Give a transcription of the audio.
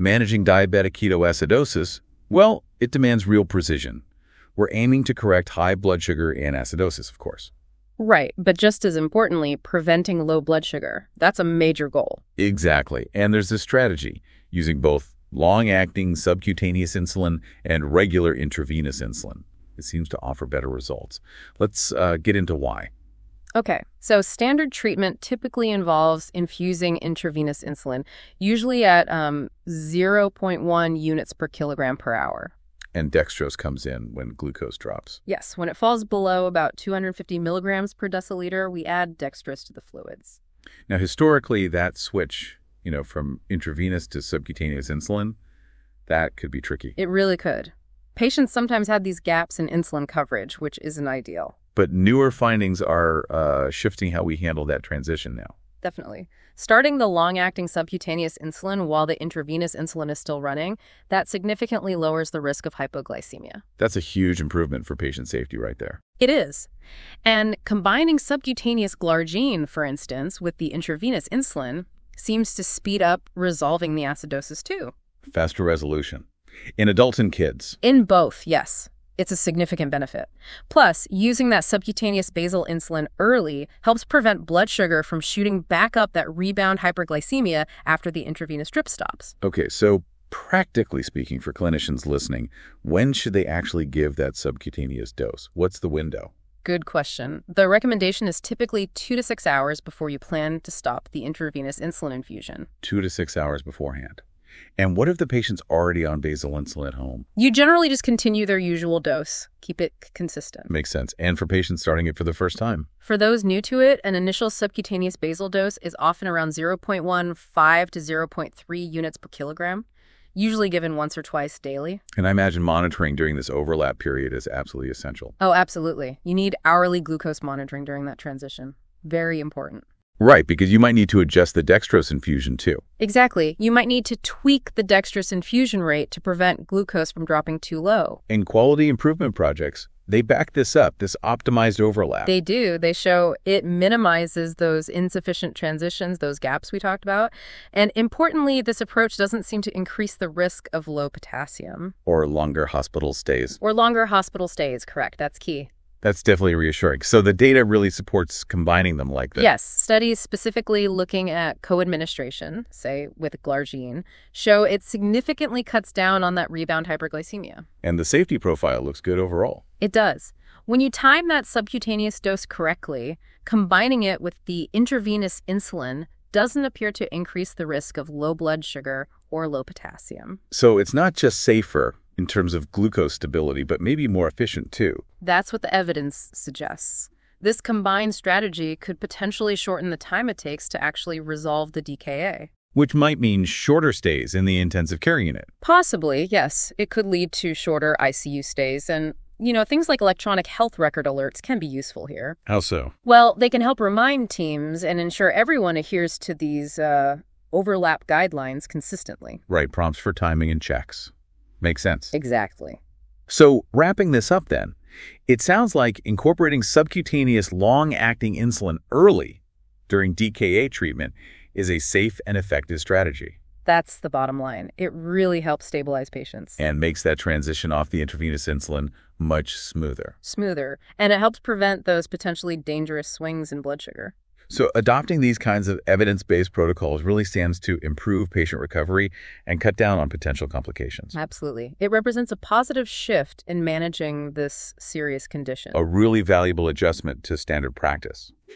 Managing diabetic ketoacidosis, well, it demands real precision. We're aiming to correct high blood sugar and acidosis, of course. Right, but just as importantly, preventing low blood sugar. That's a major goal. Exactly. And there's this strategy using both long-acting subcutaneous insulin and regular intravenous insulin. It seems to offer better results. Let's uh, get into why. Okay, so standard treatment typically involves infusing intravenous insulin, usually at um, 0.1 units per kilogram per hour. And dextrose comes in when glucose drops. Yes, when it falls below about 250 milligrams per deciliter, we add dextrose to the fluids. Now, historically, that switch, you know, from intravenous to subcutaneous insulin, that could be tricky. It really could. Patients sometimes had these gaps in insulin coverage, which isn't ideal. But newer findings are uh, shifting how we handle that transition now. Definitely. Starting the long-acting subcutaneous insulin while the intravenous insulin is still running, that significantly lowers the risk of hypoglycemia. That's a huge improvement for patient safety right there. It is. And combining subcutaneous glargine, for instance, with the intravenous insulin seems to speed up resolving the acidosis too. Faster resolution. In adults and kids. In both, yes. It's a significant benefit. Plus, using that subcutaneous basal insulin early helps prevent blood sugar from shooting back up that rebound hyperglycemia after the intravenous drip stops. Okay, so practically speaking for clinicians listening, when should they actually give that subcutaneous dose? What's the window? Good question. The recommendation is typically two to six hours before you plan to stop the intravenous insulin infusion. Two to six hours beforehand. And what if the patient's already on basal insulin at home? You generally just continue their usual dose. Keep it consistent. Makes sense. And for patients starting it for the first time? For those new to it, an initial subcutaneous basal dose is often around 0.15 to 0.3 units per kilogram, usually given once or twice daily. And I imagine monitoring during this overlap period is absolutely essential. Oh, absolutely. You need hourly glucose monitoring during that transition. Very important. Right, because you might need to adjust the dextrose infusion too. Exactly. You might need to tweak the dextrose infusion rate to prevent glucose from dropping too low. In quality improvement projects, they back this up, this optimized overlap. They do. They show it minimizes those insufficient transitions, those gaps we talked about. And importantly, this approach doesn't seem to increase the risk of low potassium. Or longer hospital stays. Or longer hospital stays, correct. That's key. That's definitely reassuring. So the data really supports combining them like this. Yes. Studies specifically looking at co-administration, say with glargine, show it significantly cuts down on that rebound hyperglycemia. And the safety profile looks good overall. It does. When you time that subcutaneous dose correctly, combining it with the intravenous insulin doesn't appear to increase the risk of low blood sugar or low potassium. So it's not just safer, in terms of glucose stability, but maybe more efficient too. That's what the evidence suggests. This combined strategy could potentially shorten the time it takes to actually resolve the DKA. Which might mean shorter stays in the intensive care unit. Possibly, yes. It could lead to shorter ICU stays. And, you know, things like electronic health record alerts can be useful here. How so? Well, they can help remind teams and ensure everyone adheres to these uh, overlap guidelines consistently. Right, prompts for timing and checks. Makes sense. Exactly. So wrapping this up then, it sounds like incorporating subcutaneous long-acting insulin early during DKA treatment is a safe and effective strategy. That's the bottom line. It really helps stabilize patients. And makes that transition off the intravenous insulin much smoother. Smoother. And it helps prevent those potentially dangerous swings in blood sugar. So adopting these kinds of evidence-based protocols really stands to improve patient recovery and cut down on potential complications. Absolutely. It represents a positive shift in managing this serious condition. A really valuable adjustment to standard practice.